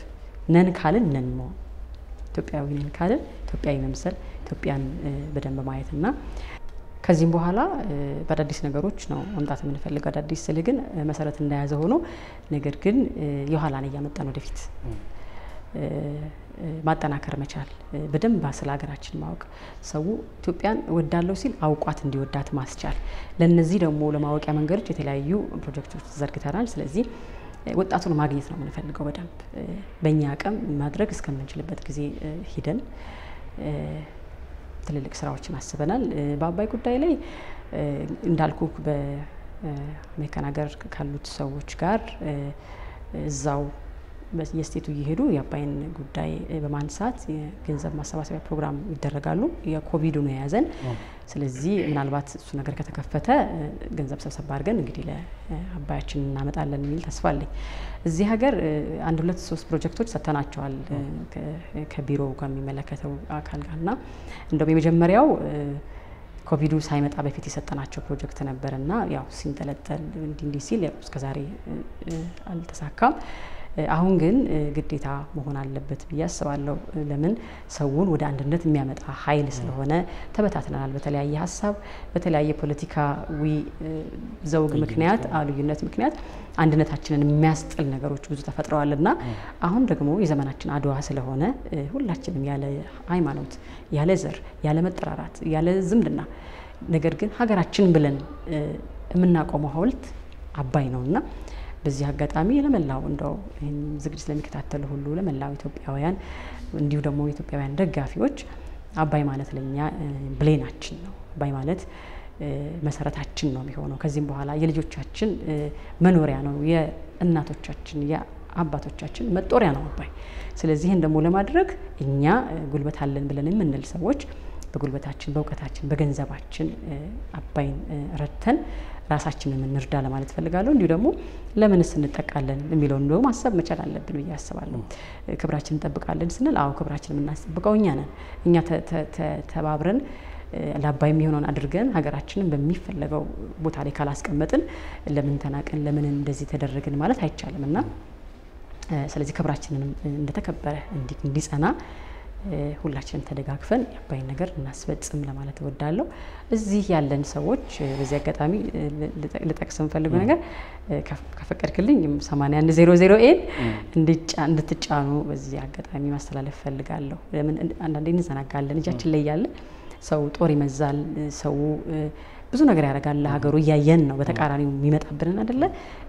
ነን ካልን ነን መሆን ኢትዮጵያዊ ነን ካልን ኢትዮጵያዊ መምሰል ኢትዮጵያን በደንብ ማየት እና ከዚህም በኋላ በአዳዲስ ነገሮች ነው መምጣት የምንፈልገው። አዳዲስ ስል ግን መሰረት እንደያዘ ሆኖ ነገር ግን የኋላን እያመጣን ወደፊት ማጠናከር መቻል፣ በደንብ ስለ ሀገራችን ማወቅ፣ ሰው ኢትዮጵያን ወዳለው ሲል አውቋት እንዲወዳት ማስቻል። ለእነዚህ ደግሞ ለማወቂያ መንገዶች የተለያዩ ፕሮጀክቶች ዘርግተናል። ስለዚህ ወጣቱን ማግኘት ነው የምንፈልገው። በደንብ በእኛ አቅም ማድረግ እስከምንችልበት ጊዜ ሂደን ትልልቅ ስራዎችን አስበናል። በአባይ ጉዳይ ላይ እንዳልኩ በአሜሪካን ሀገር ካሉት ሰዎች ጋር እዛው የስቴቱ እየሄዱ የአባይን ጉዳይ በማንሳት የገንዘብ ማሰባሰቢያ ፕሮግራም ይደረጋሉ። የኮቪዱ ነው የያዘን። ስለዚህ ምናልባት እሱ ነገር ከተከፈተ ገንዘብ ሰብሰብ አድርገን እንግዲህ ለአባያችን እናመጣለን የሚል ተስፋ አለኝ። እዚህ ሀገር አንድ ሁለት ሶስት ፕሮጀክቶች ሰጥተናቸዋል ከቢሮ ከሚመለከተው አካል ጋር እና እንደውም የመጀመሪያው ኮቪዱ ሳይመጣ በፊት የሰጠናቸው ፕሮጀክት ነበር እና ያው ሲንጠለጠል እንዲህ እንዲህ ሲል እስከዛሬ አልተሳካም። አሁን ግን ግዴታ መሆን አለበት ብዬ አስባለሁ። ለምን ሰውን ወደ አንድነት የሚያመጣ ኃይል ስለሆነ ተበታትነናል። በተለያየ ሀሳብ በተለያየ ፖለቲካዊ ዘውግ ምክንያት ልዩነት ምክንያት አንድነታችንን የሚያስጥል ነገሮች ብዙ ተፈጥረዋል እና አሁን ደግሞ የዘመናችን አድዋ ስለሆነ ሁላችንም ያለ ሃይማኖት፣ ያለ ዘር፣ ያለ መጠራራት፣ ያለ ዝምድና ነገር ግን ሀገራችን ብለን የምናቆመው ሐውልት አባይ ነው እና በዚህ አጋጣሚ ለመላው እንደው ይህን ዝግጅት ለሚከታተሉ ሁሉ ለመላው ኢትዮጵያውያን እንዲሁ ደግሞ የኢትዮጵያውያን ደጋፊዎች አባይ ማለት ለኛ ብሌናችን ነው። አባይ ማለት መሰረታችን ነው የሚሆነው። ከዚህም በኋላ የልጆቻችን መኖሪያ ነው፣ የእናቶቻችን የአባቶቻችን መጦሪያ ነው አባይ። ስለዚህ ይህን ደግሞ ለማድረግ እኛ ጉልበት አለን ብለን የምንል ሰዎች በጉልበታችን፣ በእውቀታችን፣ በገንዘባችን አባይን ረድተን ራሳችንን እንርዳ ለማለት ፈልጋለሁ። እንዲሁ ደግሞ ለምንስ እንጠቃለን የሚለውን ደግሞ ማሰብ መቻል አለብን ብዬ አስባለሁ። ክብራችን እንጠብቃለን ስንል አዎ ክብራችን የምናስጠብቀው እኛ ነን። እኛ ተባብረን ለአባይ የሚሆነውን አድርገን ሀገራችንን በሚፈለገው ቦታ ላይ ካላስቀመጥን ለምን ተናቅን፣ ለምን እንደዚህ ተደረግን ማለት አይቻልም እና ስለዚህ ክብራችንንም እንደተከበረ እንዲጸና ሁላችንም ተደጋግፈን የአባይን ነገር እናስፈጽም ለማለት እወዳለሁ። እዚህ ያለን ሰዎች በዚህ አጋጣሚ ልጠቅስ የምፈልገው ነገር ከፈቀድክልኝ 8100 ኤ ን እንድትጫኑ በዚህ አጋጣሚ ማስተላለፍ እፈልጋለሁ። ለምን አንዳንዴ እንዘናጋለን፣ እጃችን ላይ ያለ ሰው ጦር ይመዛል፣ ሰው ብዙ ነገር ያደርጋል ለሀገሩ እያየን ነው። በተቃራኒው የሚመጣብንን አይደለ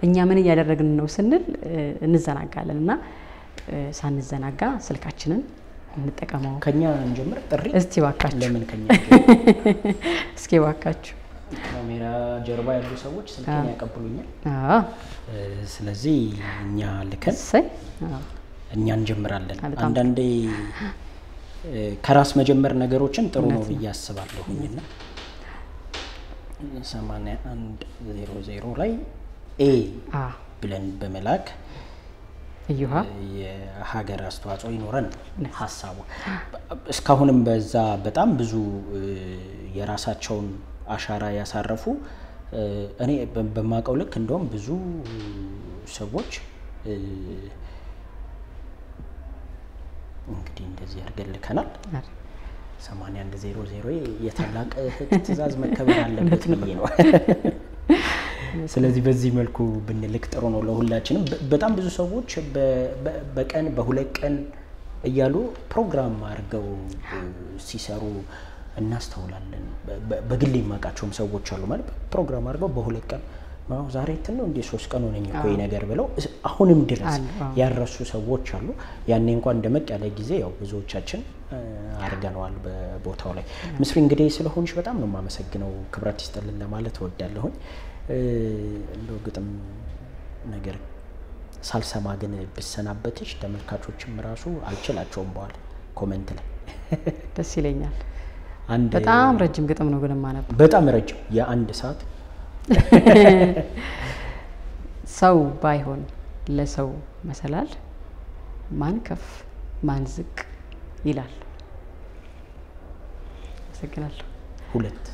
እኛ ምን እያደረግን ነው ስንል እንዘናጋለን እና ሳንዘናጋ ስልካችንን እንጠቀመው። ከኛ እንጀምር? ጥሪ? እስቲ ባካችሁ፣ ለምን ከኛ እስኪ ባካችሁ። ካሜራ ጀርባ ያሉ ሰዎች ስልኬን ያቀብሉኛል። አዎ፣ ስለዚህ እኛ ልከን እኛ እንጀምራለን። አንዳንዴ ከራስ መጀመር ነገሮችን ጥሩ ነው ብዬ አስባለሁኝና። ሰማንያ አንድ ዜሮ ዜሮ ላይ ኤ አ ብለን በመላክ የሀገር አስተዋጽኦ ይኖረን ሀሳቡ። እስካሁንም በዛ በጣም ብዙ የራሳቸውን አሻራ ያሳረፉ እኔ በማውቀው ልክ እንደውም ብዙ ሰዎች እንግዲህ እንደዚህ አድርገን ልከናል። ሰማንያ አንድ ዜሮ ዜሮ የታላቅ ትዕዛዝ መከበር አለበት ብዬ ነው። ስለዚህ በዚህ መልኩ ብንልክ ጥሩ ነው ለሁላችንም። በጣም ብዙ ሰዎች በቀን በሁለት ቀን እያሉ ፕሮግራም አድርገው ሲሰሩ እናስተውላለን። በግል የማውቃቸውም ሰዎች አሉ ማለት ፕሮግራም አድርገው በሁለት ቀን ዛሬ እንትን ነው እንደ ሶስት ቀን ሆነኝ እኮ ነገር ብለው አሁንም ድረስ ያልረሱ ሰዎች አሉ። ያኔ እንኳን ደመቅ ያለ ጊዜ ያው ብዙዎቻችን አድርገነዋል በቦታው ላይ። ምስሪ እንግዲህ ስለሆንሽ በጣም ነው የማመሰግነው። ክብረት ይስጥልን ለማለት እወዳለሁኝ። እንደው ግጥም ነገር ሳልሰማ ግን ብሰናበትሽ ተመልካቾችም ራሱ አልችላቸውም በኋላ comment ላይ ደስ ይለኛል። በጣም ረጅም ግጥም ነው ግን የማነበው። በጣም ረጅም የአንድ ሰዓት ሰው ባይሆን ለሰው መሰላል ማን ከፍ ማን ዝቅ ይላል። አመሰግናለሁ። ሁለት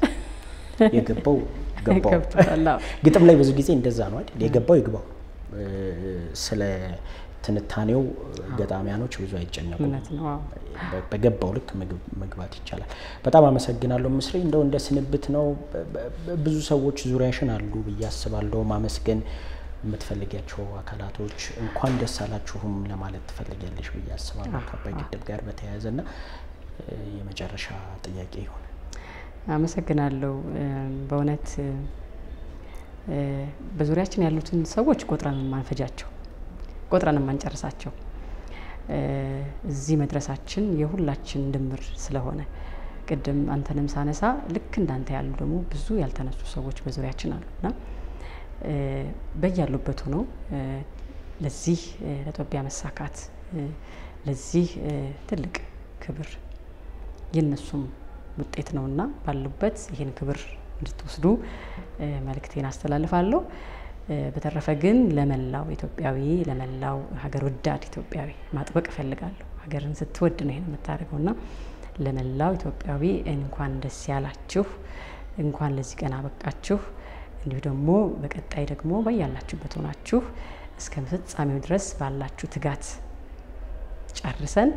የገባው ገባው። ግጥም ላይ ብዙ ጊዜ እንደዛ ነው አይደል? የገባው ይግባው። ስለ ትንታኔው ገጣሚያኖች ብዙ አይጨነቁም። በገባው ልክ መግባት ይቻላል። በጣም አመሰግናለሁ ምስሬ። እንደው እንደ ስንብት ነው ብዙ ሰዎች ዙሪያሽን አሉ ብዬ አስባለሁ። ማመስገን የምትፈልጊያቸው አካላቶች እንኳን ደስ አላችሁም ለማለት ትፈልጊያለሽ ብዬ አስባለሁ ከአባይ ግድብ ጋር በተያያዘ እና የመጨረሻ ጥያቄ ይሆን አመሰግናለሁ። በእውነት በዙሪያችን ያሉትን ሰዎች ቆጥረን የማንፈጃቸው ቆጥረን የማንጨርሳቸው እዚህ መድረሳችን የሁላችን ድምር ስለሆነ ቅድም አንተንም ሳነሳ ልክ እንዳንተ ያሉ ደግሞ ብዙ ያልተነሱ ሰዎች በዙሪያችን አሉ እና በያሉበት ሆነው ለዚህ ለኢትዮጵያ መሳካት ለዚህ ትልቅ ክብር የነሱም ውጤት ነውና ባሉበት ይህን ክብር እንድትወስዱ መልእክቴን አስተላልፋለሁ። በተረፈ ግን ለመላው ኢትዮጵያዊ ለመላው ሀገር ወዳድ ኢትዮጵያዊ ማጥበቅ እፈልጋለሁ። ሀገርን ስትወድ ነው ይሄን የምታደርገው እና ለመላው ኢትዮጵያዊ እንኳን ደስ ያላችሁ፣ እንኳን ለዚህ ቀን አበቃችሁ። እንዲሁ ደግሞ በቀጣይ ደግሞ በያላችሁበት ሆናችሁ እስከ ፍጻሜው ድረስ ባላችሁ ትጋት ጨርሰን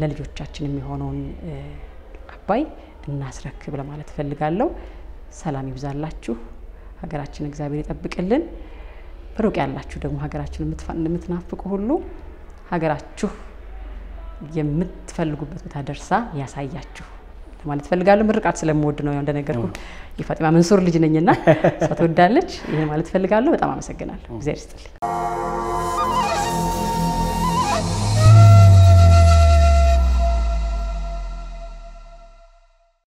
ለልጆቻችን የሚሆነውን አባይ እናስረክብ ለማለት እፈልጋለሁ። ሰላም ይብዛላችሁ። ሀገራችን እግዚአብሔር ይጠብቅልን። በሩቅ ያላችሁ ደግሞ ሀገራችን የምትናፍቁ ሁሉ ሀገራችሁ የምትፈልጉበት ቦታ ደርሳ ያሳያችሁ ለማለት እፈልጋለሁ። ምርቃት ስለምወድ ነው። ያው እንደነገርኩ የፋጢማ መንሱር ልጅ ነኝና እሷ ትወዳለች። ይህን ማለት እፈልጋለሁ። በጣም አመሰግናለሁ። እግዚአብሔር ይስጥልኝ።